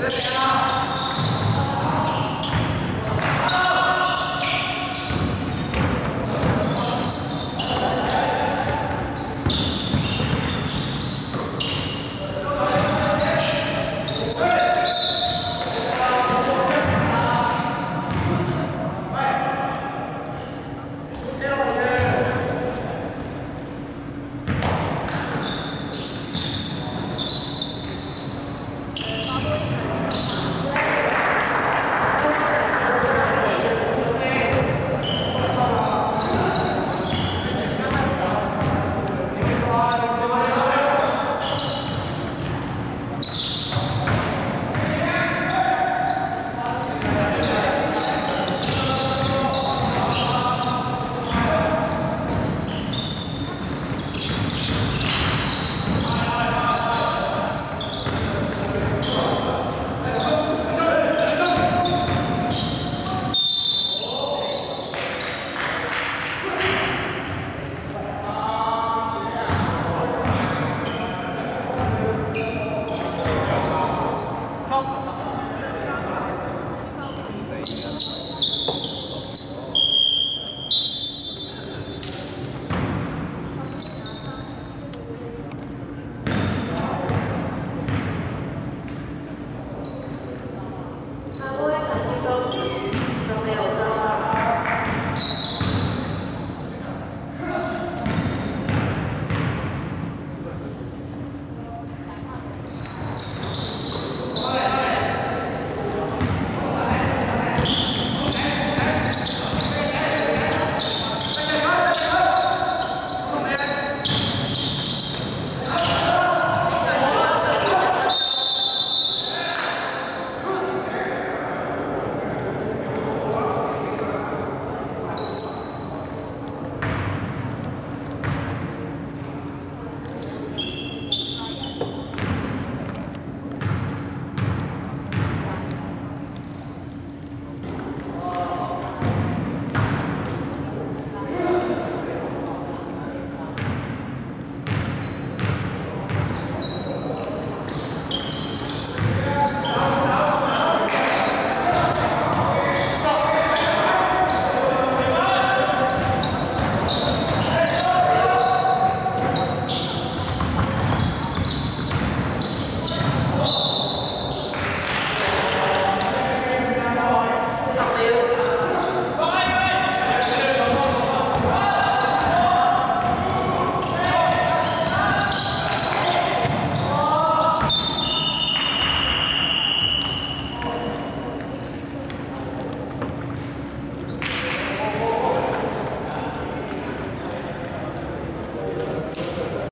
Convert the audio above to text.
Let's go.